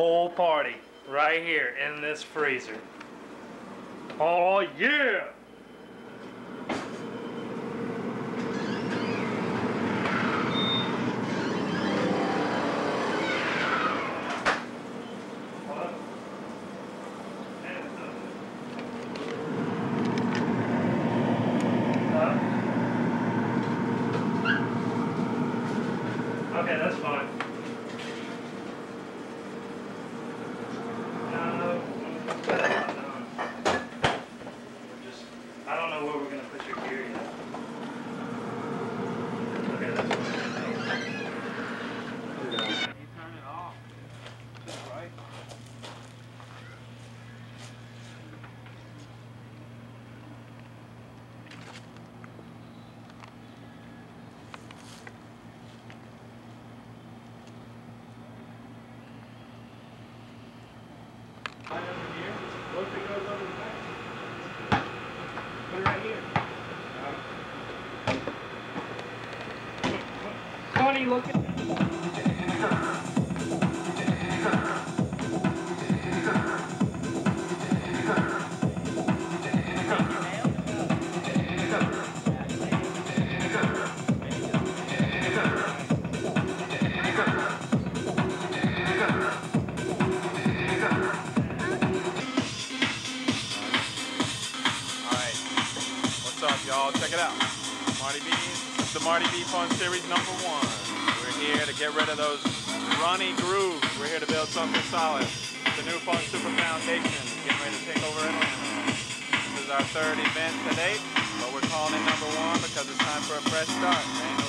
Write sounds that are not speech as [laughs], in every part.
whole party right here in this freezer. Oh yeah! The Marty B Fun Series number one. We're here to get rid of those runny grooves. We're here to build something solid. The new Fun Super Foundation getting ready to take over Atlanta. This is our third event to date, but we're calling it number one because it's time for a fresh start.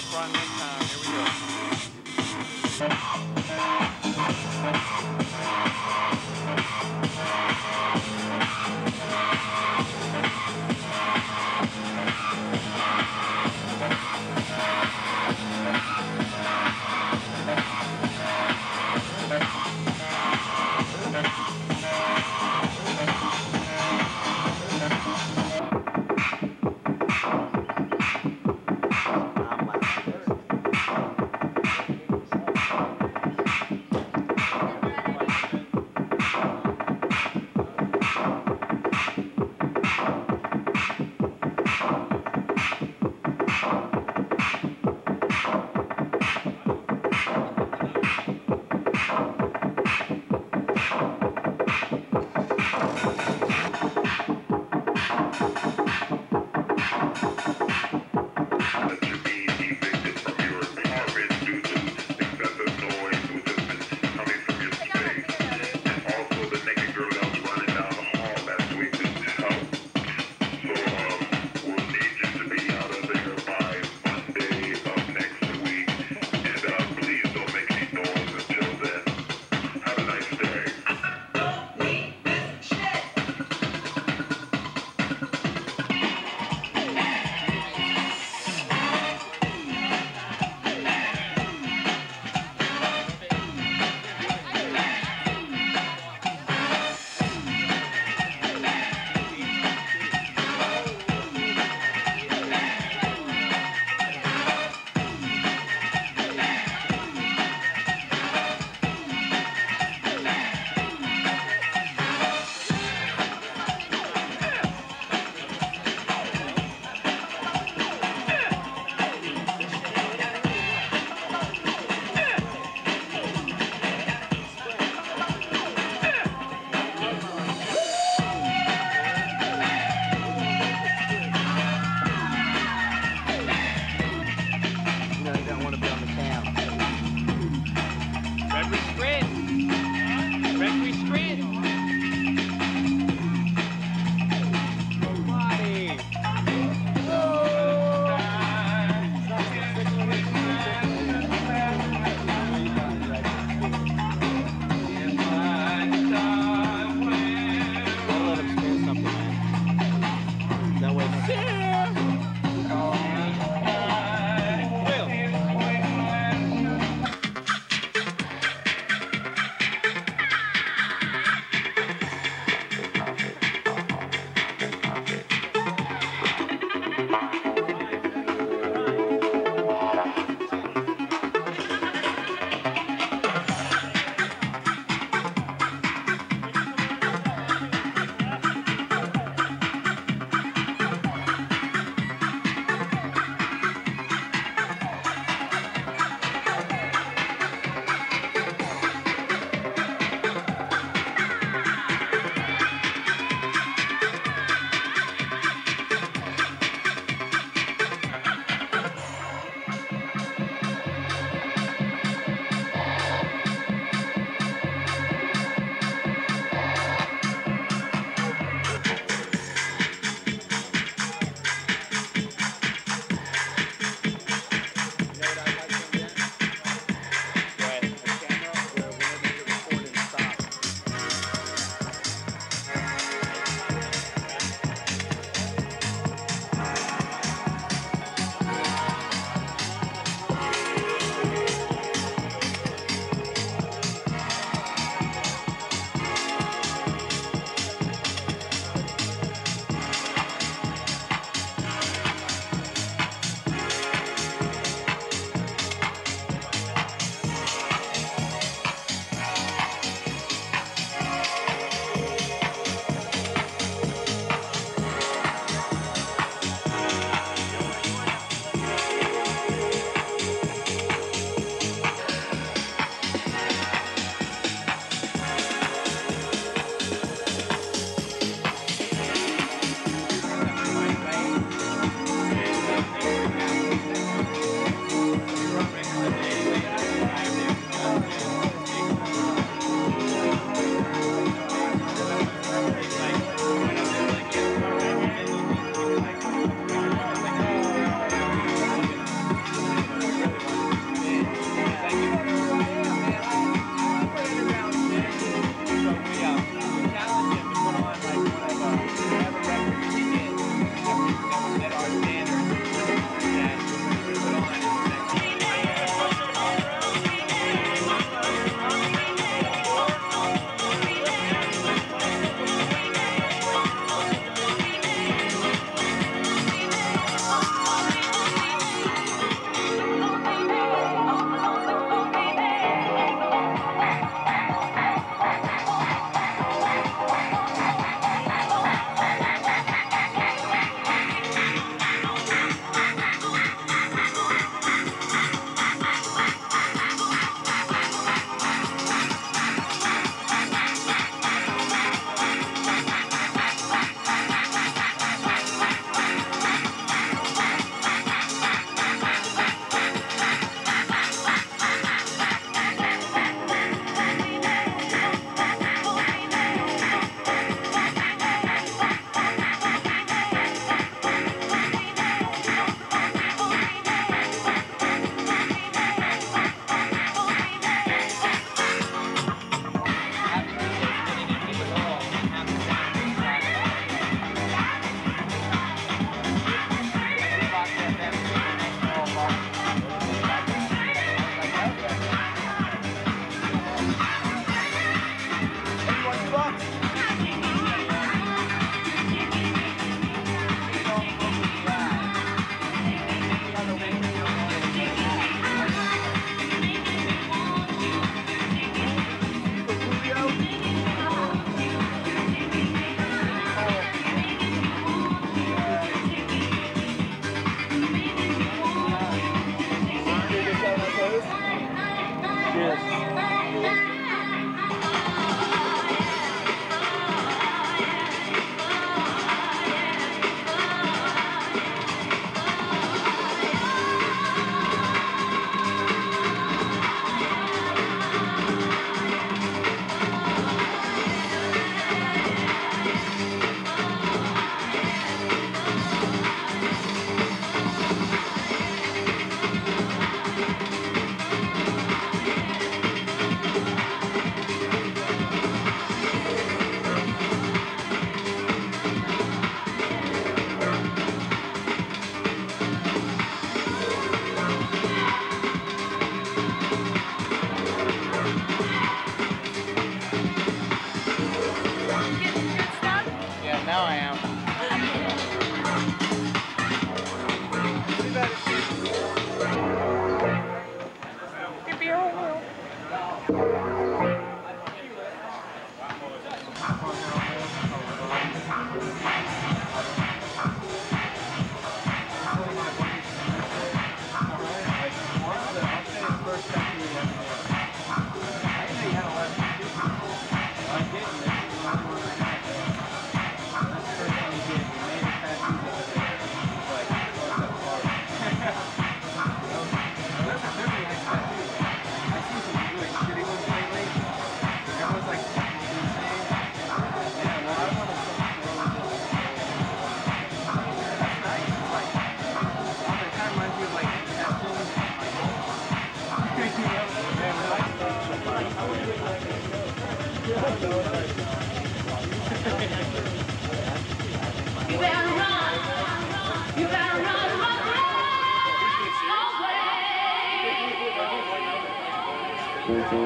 Is.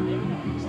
Yeah.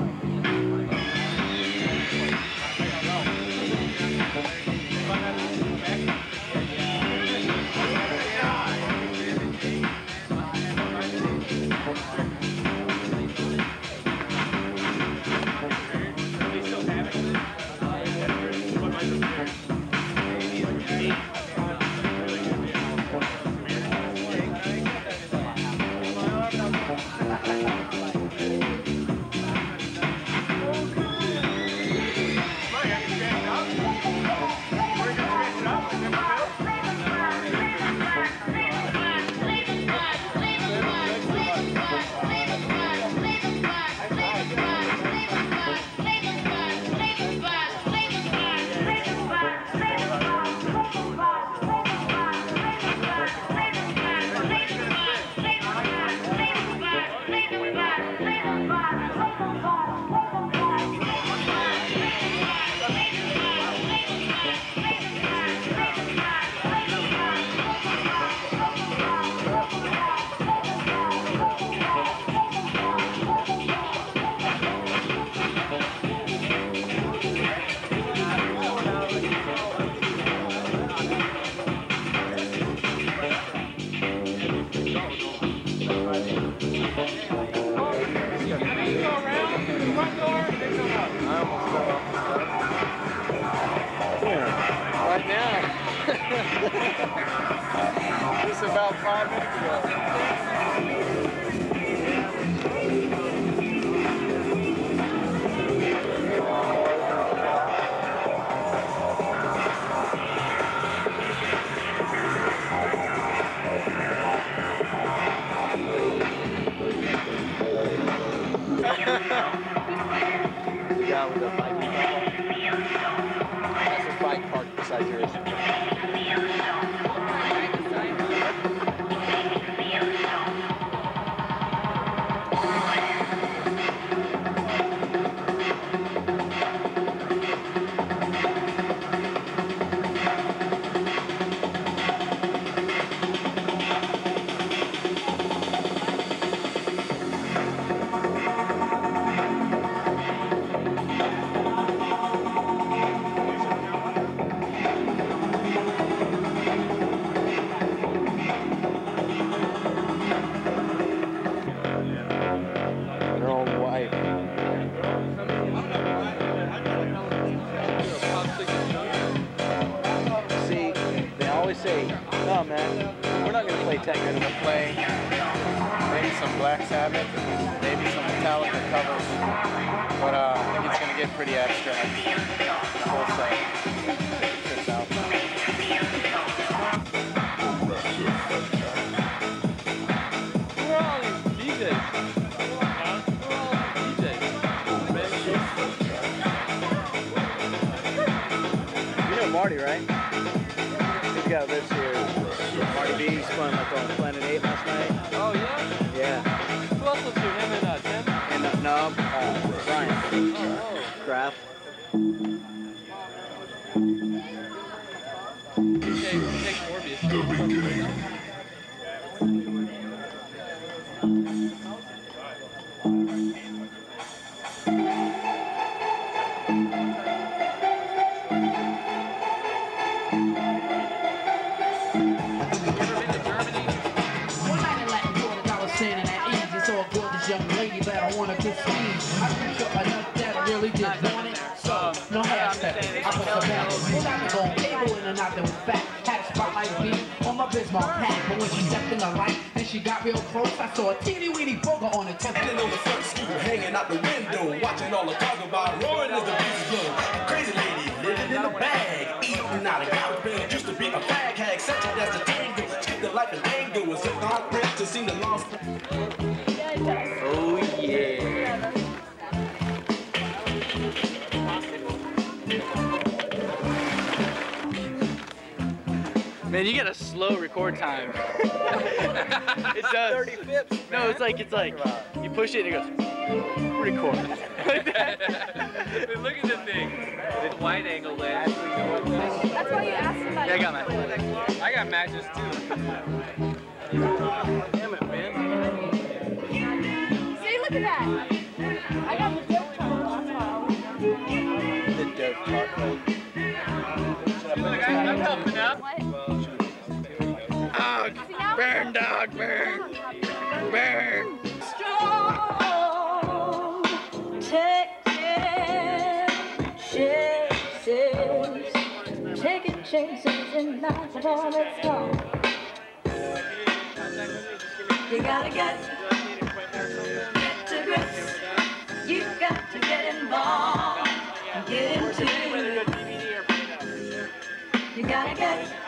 Right now. [laughs] Just about five minutes ago. Thank you. Pretty abstract. All all? You know Marty, right? This guy lives here. Marty B. He's playing like on oh. DJ, DJ Morbius. On my Bismarck hat. But when she stepped in the light and she got real close, I saw a teeny weeny booger on the tip. Standing on the front stoop, hanging out the window, watching all the cars go by, roaring as the breeze blow. Crazy lady living in a bag, eating out of garbage bag. Used to be a fag hag, such that's the tango. Skipped the life and anger, was Prince to sing the lost. Man, you get a slow record time. [laughs] it does. 30 fips. No, it's like it's like you push it and it goes record. [laughs] like that. look at the thing. The wide angle there. That's why you asked about Yeah, I got my. I got matches too. [laughs] Damn it, man. See, look at that. Burn, dog, burn, burn. strong, taking chances, taking chances and not all it's gone. You gotta get, get to grips. You got to get involved, get into it. You gotta get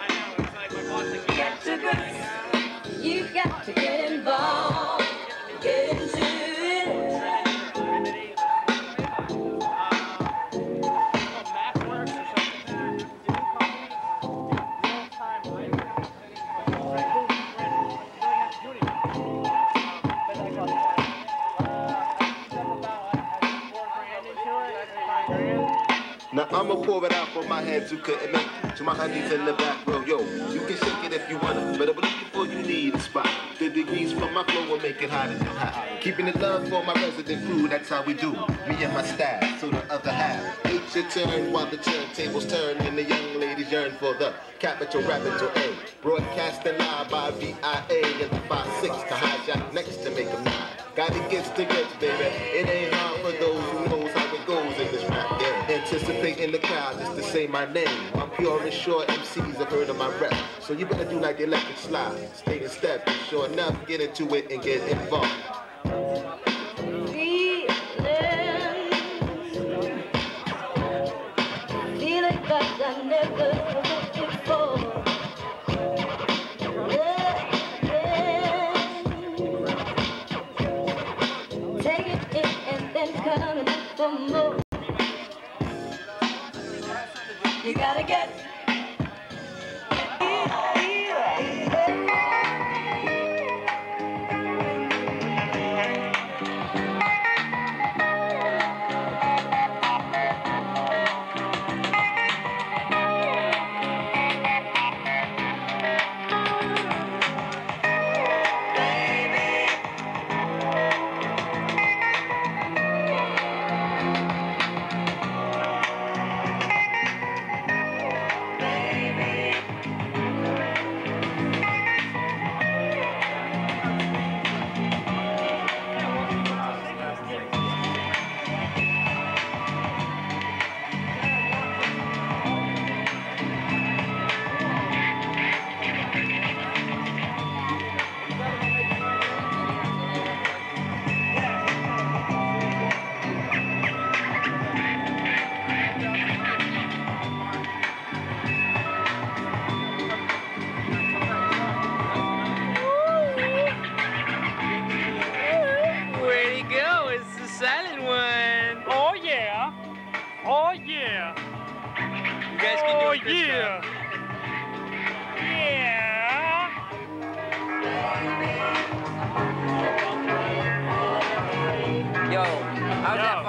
my heads who couldn't make it. To my honeys in the back row, yo, you can shake it if you wanna, but I believe before you need a spot. The degrees from my flow will make it hotter than hot. Keeping it love for my resident crew, that's how we do. Me and my staff, so the other half. It's your turn while the turntables turn and the young ladies yearn for the capital capital A. Broadcasting live by VIA and the 5-6 to hijack next to make them nod. Gotta get to get, baby. It ain't hard for those who game. Anticipating the crowd just to say my name. I'm pure and sure MCs have heard of my rep. So you better do like the electric slide. Stay in step sure enough, get into it and get involved. Feeling that I never felt before. You gotta get.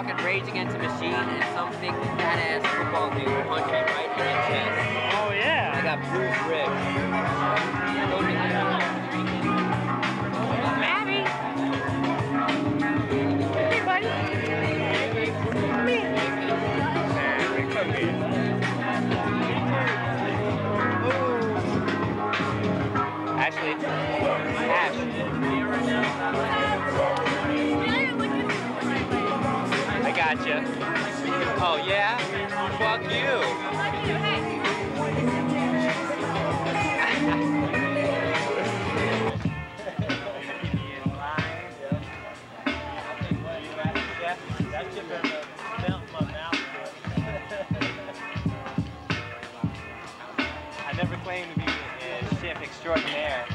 Fucking Rage Against the Machine and some big badass football dude punched me right in the chest. Oh yeah. I got bruised ribs. Oh, yeah? Fuck you. [laughs] I never claimed to be a chef extraordinaire.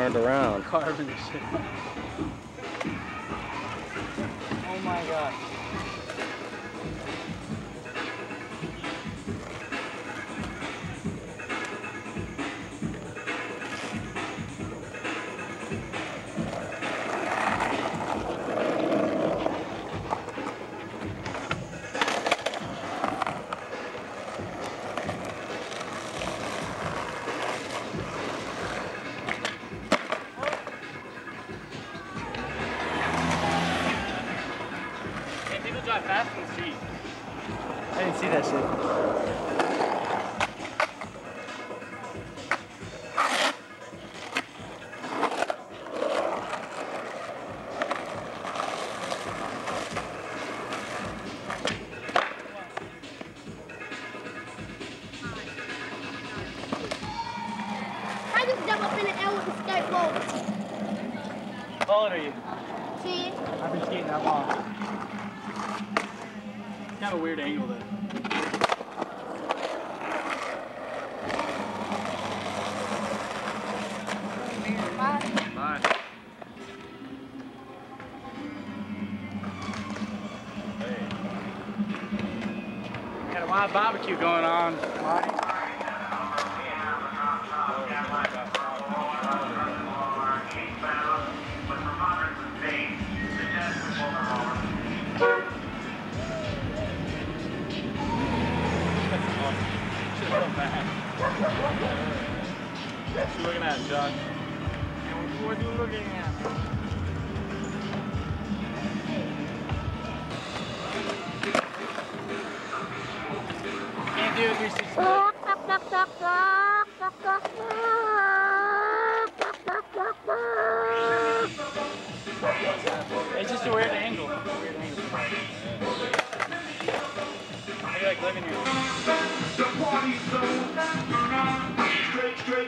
turned around. Carbon shit. Bye. Bye. Hey. A lot of barbecue going on. Bye.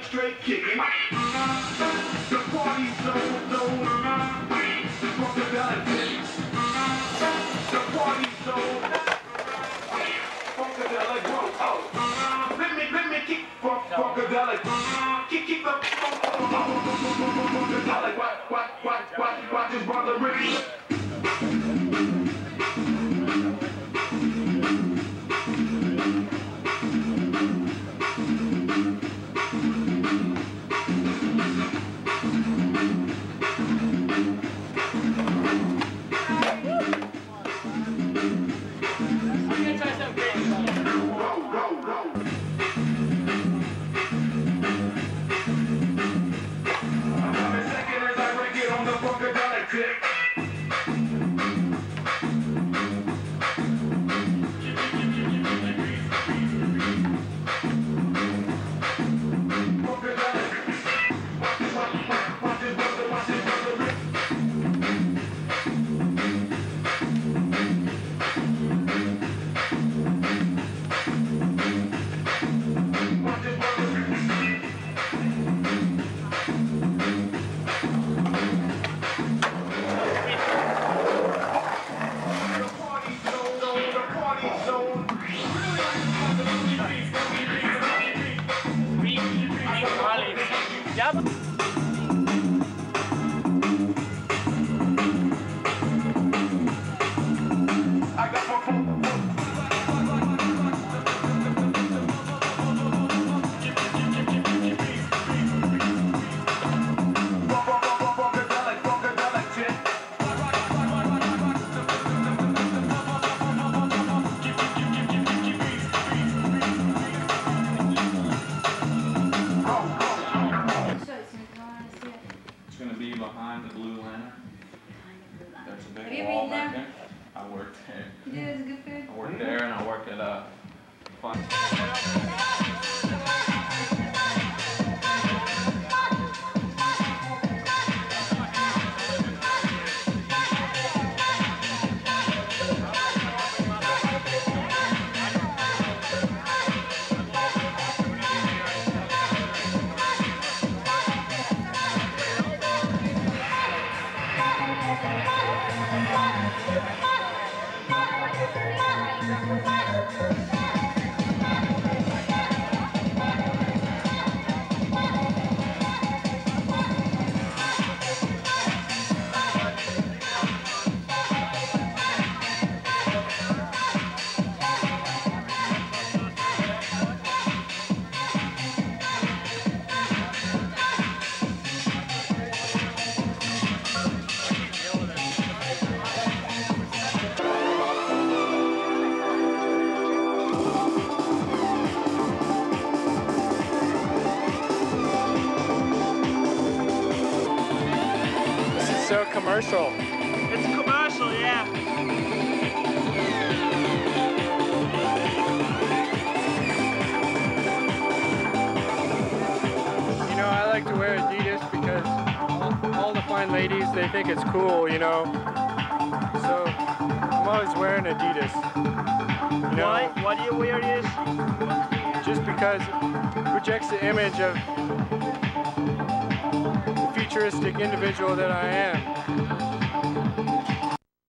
straight, kicking. The party's so known. Funkadelic, the dust. The party's Funkadelic, oh. Let me, let me kick funk, funkadelic. Kick, kick the funk, funkadelic. Watch, watch, watch, watch, watch his brother Ricky. Think it's cool, you know. So I'm always wearing Adidas. You know, Why? Why do you wear this? just because it projects the image of the futuristic individual that I am.